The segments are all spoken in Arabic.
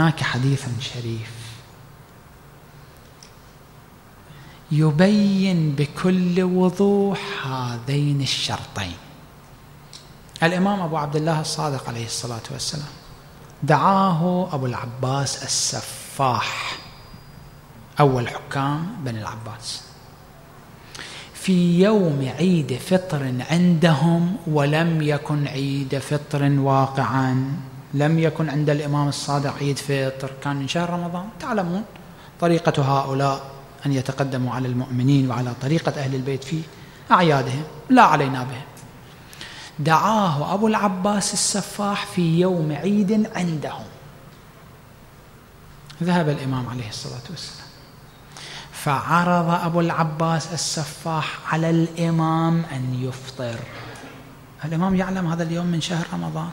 هناك حديث شريف يبين بكل وضوح هذين الشرطين. الإمام أبو عبد الله الصادق عليه الصلاة والسلام دعاه أبو العباس السفاح أول حكام بني العباس. في يوم عيد فطر عندهم ولم يكن عيد فطر واقعا. لم يكن عند الإمام الصادق عيد فطر. كان من شهر رمضان. تعلمون طريقة هؤلاء أن يتقدموا على المؤمنين وعلى طريقة أهل البيت في أعيادهم. لا علينا بهم. دعاه أبو العباس السفاح في يوم عيد عندهم. ذهب الإمام عليه الصلاة والسلام. فعرض أبو العباس السفاح على الإمام أن يفطر. الإمام يعلم هذا اليوم من شهر رمضان.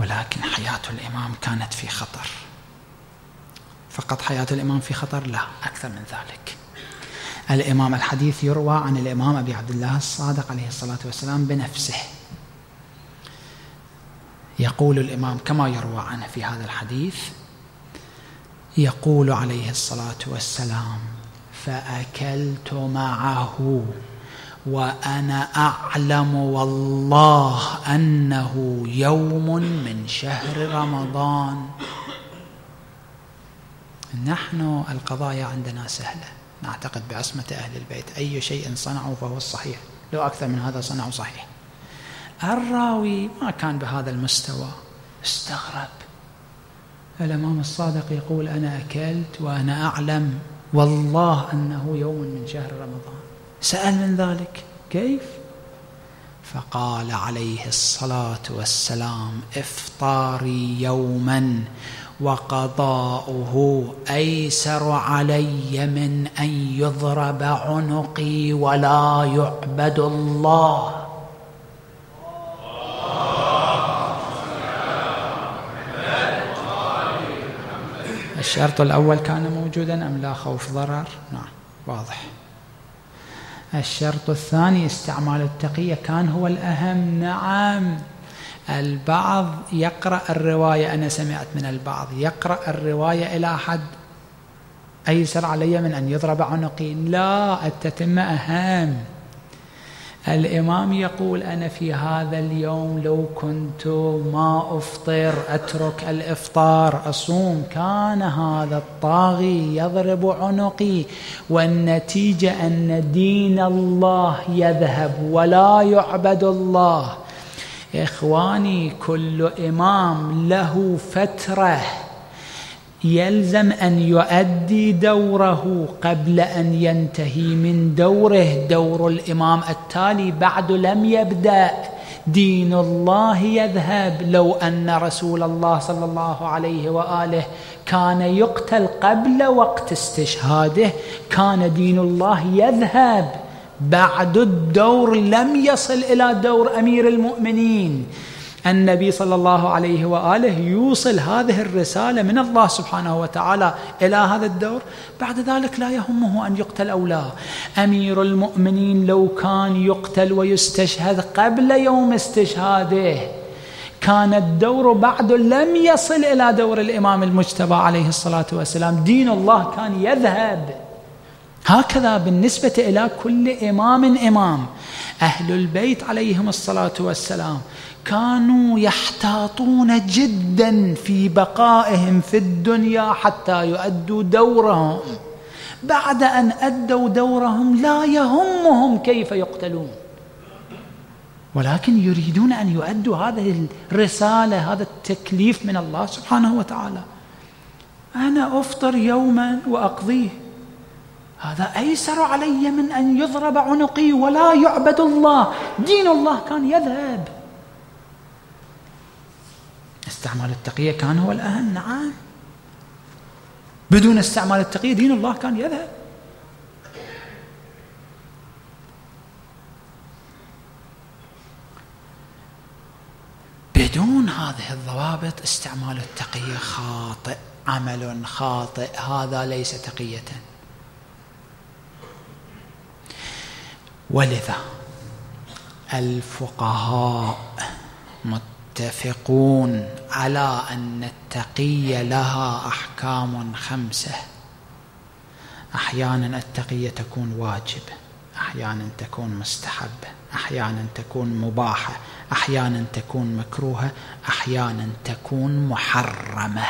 ولكن حياة الإمام كانت في خطر. فقط حياة الإمام في خطر؟ لا أكثر من ذلك. الإمام الحديث يروى عن الإمام أبي عبد الله الصادق عليه الصلاة والسلام بنفسه. يقول الإمام كما يروى عنه في هذا الحديث يقول عليه الصلاة والسلام فأكلت معه وأنا أعلم والله أنه يوم من شهر رمضان. نحن القضايا عندنا سهلة. نعتقد بعصمة أهل البيت. أي شيء صنعوا فهو الصحيح. لو أكثر من هذا صنعوا صحيح. الراوي ما كان بهذا المستوى. استغرب. الإمام الصادق يقول أنا أكلت وأنا أعلم والله أنه يوم من شهر رمضان. سأل من ذلك كيف؟ فقال عليه الصلاة والسلام إفطاري يوما وقضاؤه أيسر علي من أن يضرب عنقي ولا يعبد الله. الشرط الأول كان موجودا أم لا خوف ضرر؟ نعم واضح. الشرط الثاني استعمال التقية كان هو الأهم. نعم. البعض يقرأ الرواية. أنا سمعت من البعض يقرأ الرواية إلى حد أيسر علي من أن يضرب عنقي. لا التتمة أهم. الإمام يقول أنا في هذا اليوم لو كنت ما أفطر أترك الإفطار. أصوم كان هذا الطاغي يضرب عنقي والنتيجة أن دين الله يذهب ولا يعبد الله. إخواني كل إمام له فترة يلزم أن يؤدي دوره قبل أن ينتهي من دوره. دور الإمام التالي بعد لم يبدأ. دين الله يذهب. لو أن رسول الله صلى الله عليه وآله كان يقتل قبل وقت استشهاده كان دين الله يذهب. بعد الدور لم يصل إلى دور أمير المؤمنين. النبي صلى الله عليه وآله يوصل هذه الرسالة من الله سبحانه وتعالى إلى هذا الدور. بعد ذلك لا يهمه أن يقتل أو لا. أمير المؤمنين لو كان يقتل ويستشهد قبل يوم استشهاده كان الدور بعد لم يصل إلى دور الإمام المجتبى عليه الصلاة والسلام. دين الله كان يذهب. هكذا بالنسبة إلى كل إمام إمام. أهل البيت عليهم الصلاة والسلام كانوا يحتاطون جدا في بقائهم في الدنيا حتى يؤدوا دورهم. بعد أن أدوا دورهم لا يهمهم كيف يقتلون. ولكن يريدون أن يؤدوا هذه الرسالة هذا التكليف من الله سبحانه وتعالى. أنا أفطر يوما وأقضيه. هذا أيسر علي من أن يضرب عنقي ولا يعبد الله. دين الله كان يذهب. استعمال التقية كان هو الأهم. نعم. بدون استعمال التقية دين الله كان يذهب. بدون هذه الضوابط استعمال التقية خاطئ عمل خاطئ. هذا ليس تقية. ولذا الفقهاء متفقون على أن التقيه لها أحكام خمسة. أحيانا التقيه تكون واجب أحيانا تكون مستحبه أحيانا تكون مباحة أحيانا تكون مكروهة أحيانا تكون محرمة.